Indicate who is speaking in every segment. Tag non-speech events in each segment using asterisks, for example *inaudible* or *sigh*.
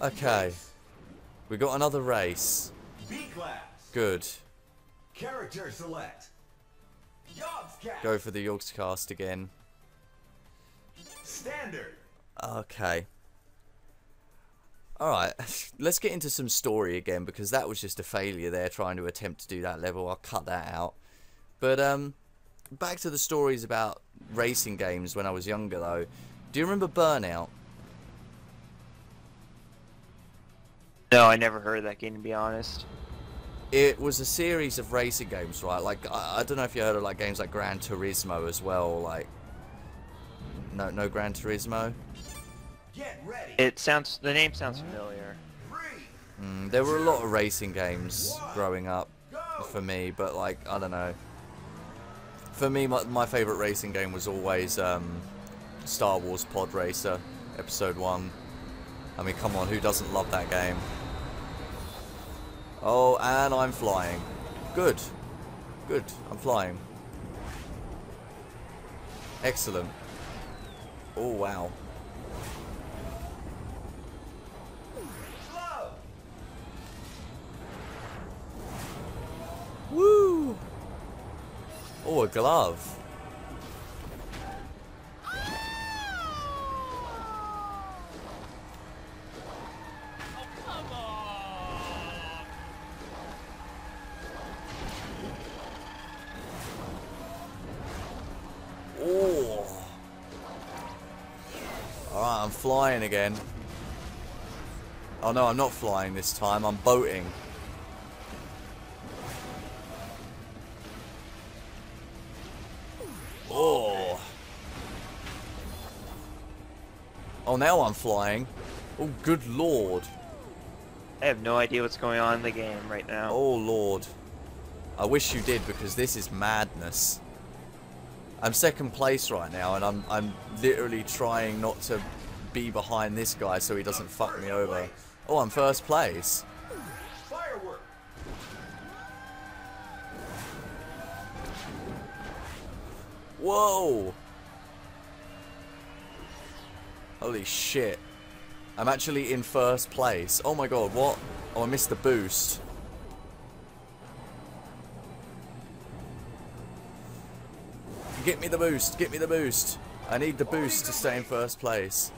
Speaker 1: Okay. We got another race.
Speaker 2: B class.
Speaker 1: Good.
Speaker 2: Character select.
Speaker 1: Go for the Yogscast again.
Speaker 2: Standard.
Speaker 1: Okay. Alright, *laughs* let's get into some story again because that was just a failure there trying to attempt to do that level. I'll cut that out. But um back to the stories about racing games when I was younger though. Do you remember Burnout?
Speaker 3: No, I never heard of that game to be honest.
Speaker 1: It was a series of racing games, right? Like I, I don't know if you heard of like games like Gran Turismo as well, like no no Gran Turismo.
Speaker 2: Get ready.
Speaker 3: It sounds the name sounds familiar.
Speaker 1: Mm, there were a lot of racing games growing up for me, but like I don't know. For me, my, my favorite racing game was always um, Star Wars Pod Racer, Episode One. I mean, come on, who doesn't love that game? Oh, and I'm flying. Good, good. I'm flying. Excellent. Oh wow. Woo! Oh, a glove. Flying again. Oh no, I'm not flying this time, I'm boating. Oh. Oh, now I'm flying. Oh, good lord.
Speaker 3: I have no idea what's going on in the game right now.
Speaker 1: Oh, lord. I wish you did, because this is madness. I'm second place right now, and I'm, I'm literally trying not to be behind this guy so he doesn't fuck me over. Oh, I'm first place. Whoa! Holy shit. I'm actually in first place. Oh my god, what? Oh, I missed the boost. Get me the boost, get me the boost. I need the boost to stay in first place.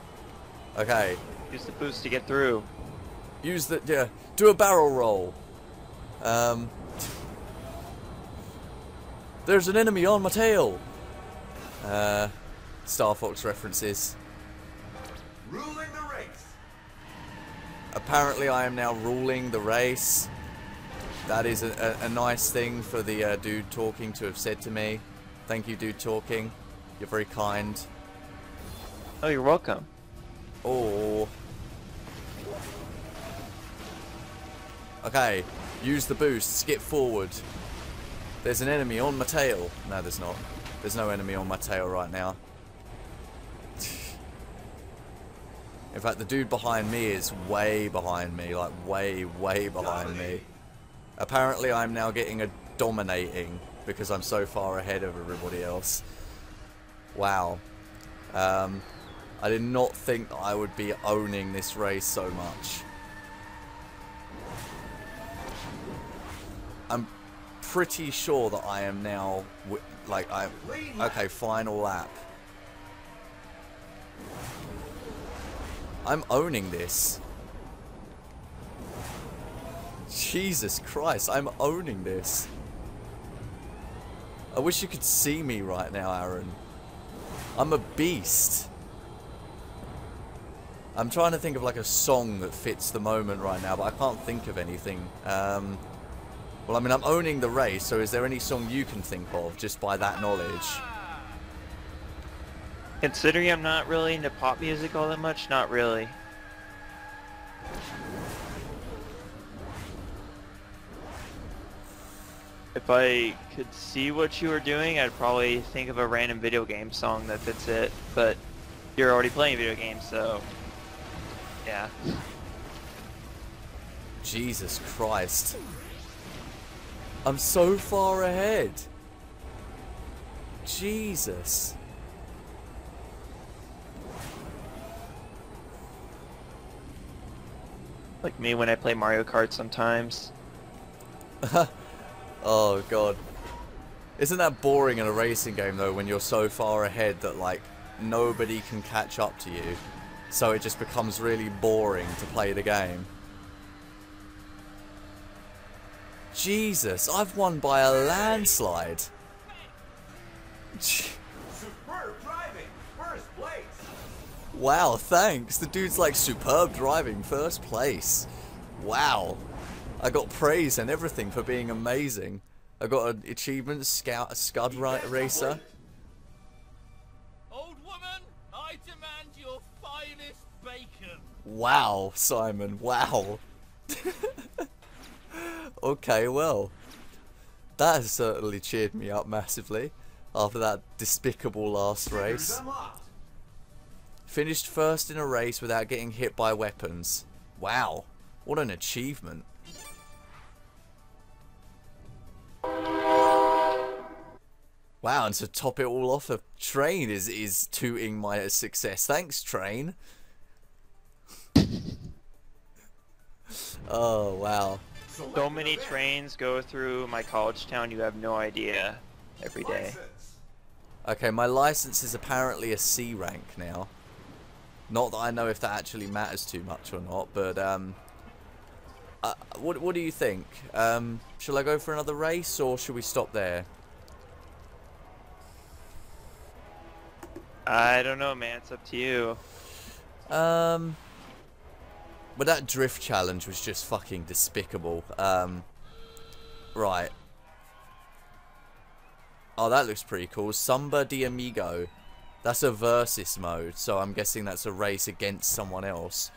Speaker 1: Okay,
Speaker 3: Use the boost to get through.
Speaker 1: use the, yeah, do a barrel roll. Um, there's an enemy on my tail. Uh, Star Fox references.
Speaker 2: Ruling the race.
Speaker 1: Apparently I am now ruling the race. That is a, a, a nice thing for the uh, dude talking to have said to me. Thank you, dude talking. You're very kind.
Speaker 3: Oh, you're welcome.
Speaker 1: Oh. Okay, use the boost, skip forward. There's an enemy on my tail. No, there's not. There's no enemy on my tail right now. In fact, the dude behind me is way behind me, like way, way behind me. Apparently, I'm now getting a dominating because I'm so far ahead of everybody else. Wow. Um, I did not think that I would be owning this race so much. I'm pretty sure that I am now, like, I'm, okay, final lap. I'm owning this. Jesus Christ, I'm owning this. I wish you could see me right now, Aaron. I'm a beast. I'm trying to think of like a song that fits the moment right now, but I can't think of anything. Um, well, I mean, I'm owning the race, so is there any song you can think of just by that knowledge?
Speaker 3: Considering I'm not really into pop music all that much, not really. If I could see what you were doing, I'd probably think of a random video game song that fits it, but you're already playing video games, so yeah.
Speaker 1: Jesus Christ. I'm so far ahead. Jesus.
Speaker 3: Like me when I play Mario Kart sometimes. *laughs*
Speaker 1: Oh god. Isn't that boring in a racing game though when you're so far ahead that like nobody can catch up to you? So it just becomes really boring to play the game. Jesus, I've won by a landslide.
Speaker 2: Superb driving. First place.
Speaker 1: Wow, thanks. The dude's like superb driving, first place. Wow. I got praise and everything for being amazing. I got an achievement, scout, a scud ra racer. Wow, Simon, wow. *laughs* okay, well. That has certainly cheered me up massively after that despicable last race. Finished first in a race without getting hit by weapons. Wow, what an achievement. Wow, and to top it all off, a train is is tooting my success. Thanks, train. Oh wow.
Speaker 3: So many trains go through my college town, you have no idea. Every day.
Speaker 1: Okay, my license is apparently a C rank now. Not that I know if that actually matters too much or not, but um, uh, what what do you think? Um, shall I go for another race or should we stop there?
Speaker 3: I don't know, man. It's up to you.
Speaker 1: Um, but that drift challenge was just fucking despicable. Um, right. Oh, that looks pretty cool. Samba de Amigo. That's a versus mode, so I'm guessing that's a race against someone else.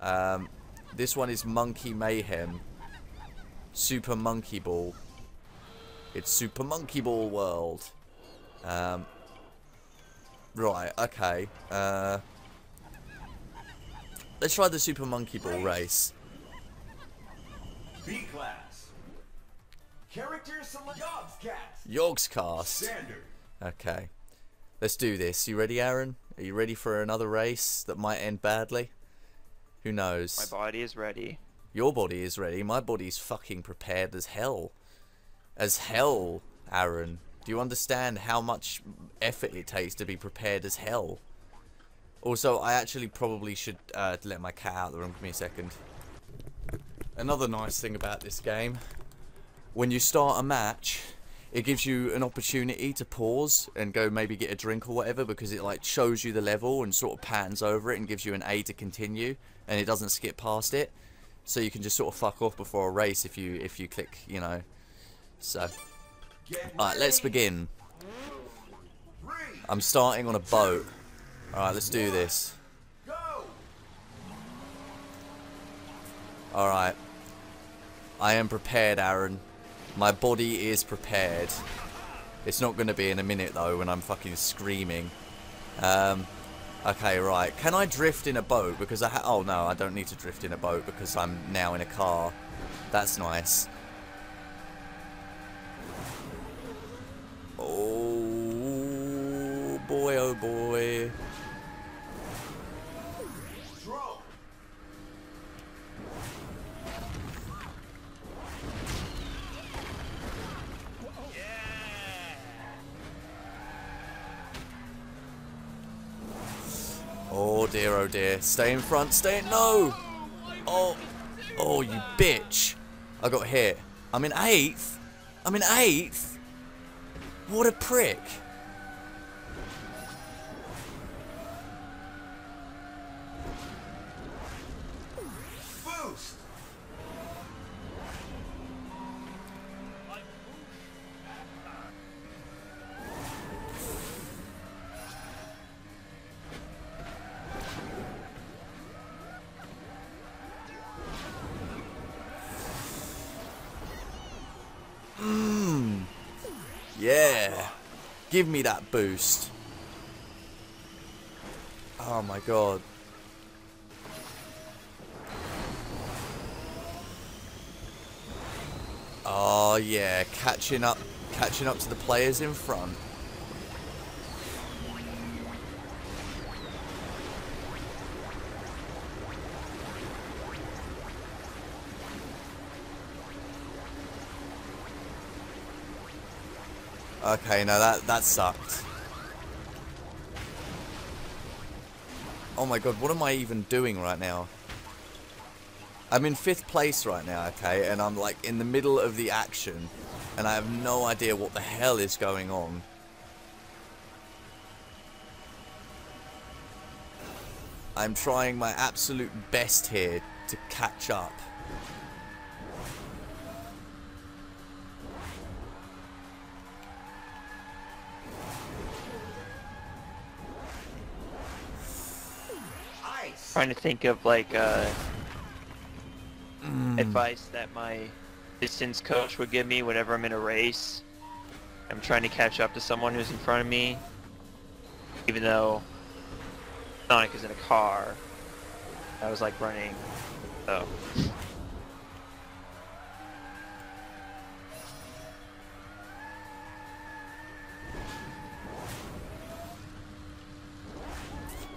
Speaker 1: Um, this one is Monkey Mayhem. Super Monkey Ball. It's Super Monkey Ball World. Um, right, okay. Uh, let's try the Super Monkey Ball race.
Speaker 2: B class. Character select. Dogs cat.
Speaker 1: Yogscast.
Speaker 2: Standard.
Speaker 1: Okay. Let's do this. You ready, Aaron? Are you ready for another race that might end badly? Who knows?
Speaker 3: My body is ready.
Speaker 1: Your body is ready. My body's fucking prepared as hell. As hell, Aaron. Do you understand how much effort it takes to be prepared as hell? Also, I actually probably should uh, let my cat out of the room. Give me a second. Another nice thing about this game, when you start a match, it gives you an opportunity to pause and go maybe get a drink or whatever because it like shows you the level and sort of patterns over it and gives you an A to continue and it doesn't skip past it. So you can just sort of fuck off before a race if you if you click, you know. So, alright, let's begin. I'm starting on a boat. Alright, let's do this. Alright. I am prepared, Aaron. My body is prepared. It's not going to be in a minute, though, when I'm fucking screaming. Um, okay, right. Can I drift in a boat? Because I Oh, no, I don't need to drift in a boat because I'm now in a car. That's nice. Oh, boy, oh, boy. Oh dear, oh dear. Stay in front, stay in. No! Oh, oh, you bitch. I got hit. I'm in eighth. I'm in eighth. What a prick. Give me that boost. Oh my god. Oh yeah, catching up catching up to the players in front. Okay, no, that, that sucked. Oh my god, what am I even doing right now? I'm in fifth place right now, okay, and I'm like in the middle of the action, and I have no idea what the hell is going on. I'm trying my absolute best here to catch up.
Speaker 3: Trying to think of like uh, advice that my distance coach would give me whenever I'm in a race. I'm trying to catch up to someone who's in front of me, even though Sonic is in a car. I was like running, so.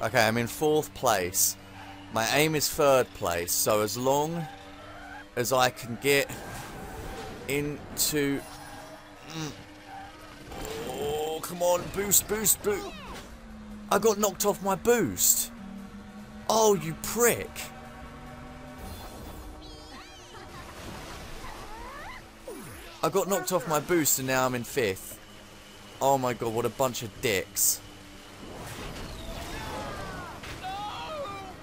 Speaker 1: Okay, I'm in fourth place. My aim is third place, so as long as I can get into... Mm. Oh, come on, boost, boost, boost. I got knocked off my boost. Oh, you prick. I got knocked off my boost and now I'm in fifth. Oh my god, what a bunch of dicks.
Speaker 4: No!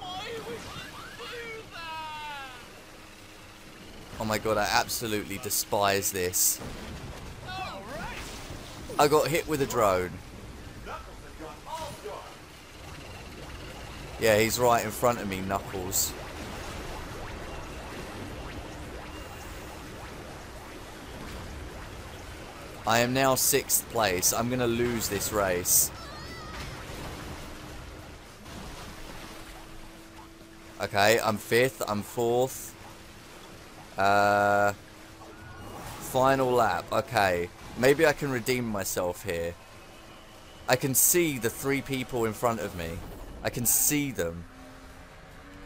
Speaker 4: Why would you do that?
Speaker 1: Oh Oh my god, I absolutely despise this. I got hit with a drone.
Speaker 2: Knuckles has gone all-star.
Speaker 1: Yeah, he's right in front of me, Knuckles. I am now sixth place. I'm gonna lose this race. Okay, I'm fifth. I'm fourth. Uh, final lap. Okay, maybe I can redeem myself here. I can see the three people in front of me. I can see them.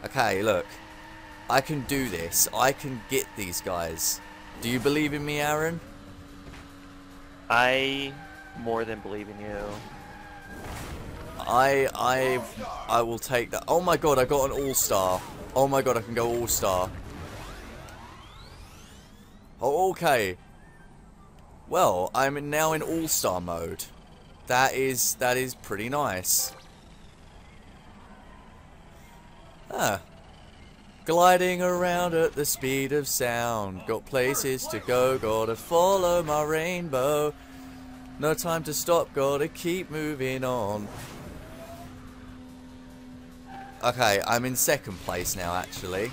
Speaker 1: Okay, look. I can do this. I can get these guys. Do you believe in me, Aaron?
Speaker 3: I more than believe in you.
Speaker 1: I I I will take that. Oh my god, I got an all-star. Oh my god, I can go all-star. Okay. Well, I'm now in all-star mode. That is that is pretty nice. Ah. Gliding around at the speed of sound. Got places to go, gotta follow my rainbow. No time to stop, gotta keep moving on. Okay, I'm in second place now, actually.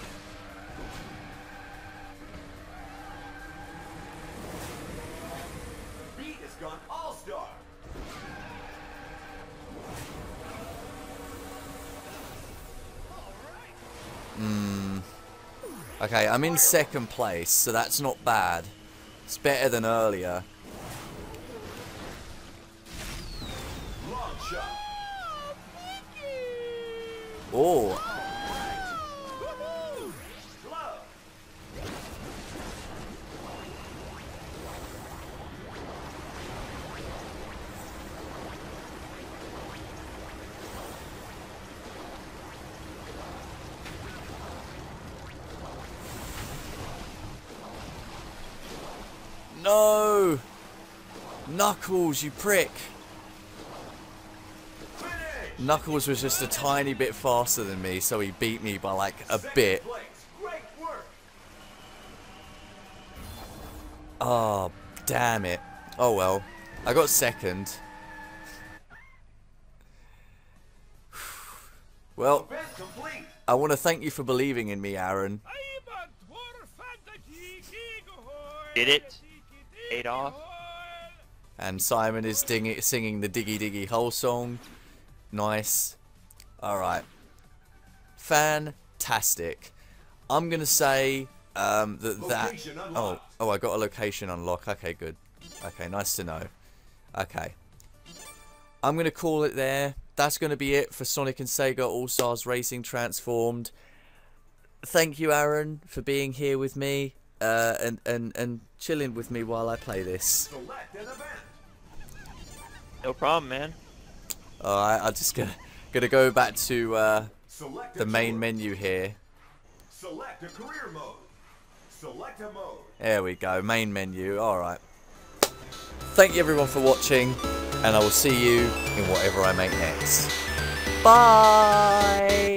Speaker 2: Beat all-star. Hmm.
Speaker 1: Okay, I'm in second place, so that's not bad. It's better than earlier.
Speaker 2: Long shot.
Speaker 1: Oh,
Speaker 2: Glove.
Speaker 1: no! Knuckles, you prick! Knuckles was just a tiny bit faster than me, so he beat me by like a bit.
Speaker 2: Place.
Speaker 1: Oh, damn it. Oh well. I got second. Well, I want to thank you for believing in me, Aaron.
Speaker 4: I'm a dwarf and a geeky goy.
Speaker 3: Did it? Paid off?
Speaker 1: And Simon is ding- singing the Diggy Diggy Hole song. Nice. Alright. Fantastic. I'm going to say um, that that... Oh, oh, I got a location unlock. Okay, good. Okay, nice to know. Okay. I'm going to call it there. That's going to be it for Sonic and Sega All-Stars Racing Transformed. Thank you, Aaron, for being here with me uh, and, and, and chilling with me while I play this.
Speaker 2: Select an event.
Speaker 3: No problem, man.
Speaker 1: Alright, I'm just gonna, gonna go back to uh, the main
Speaker 2: choice.
Speaker 1: menu here.
Speaker 2: Select a career mode. Select a mode.
Speaker 1: There we go, main menu, alright. Thank you everyone for watching, and I will see you in whatever I make next. Bye!